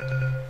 you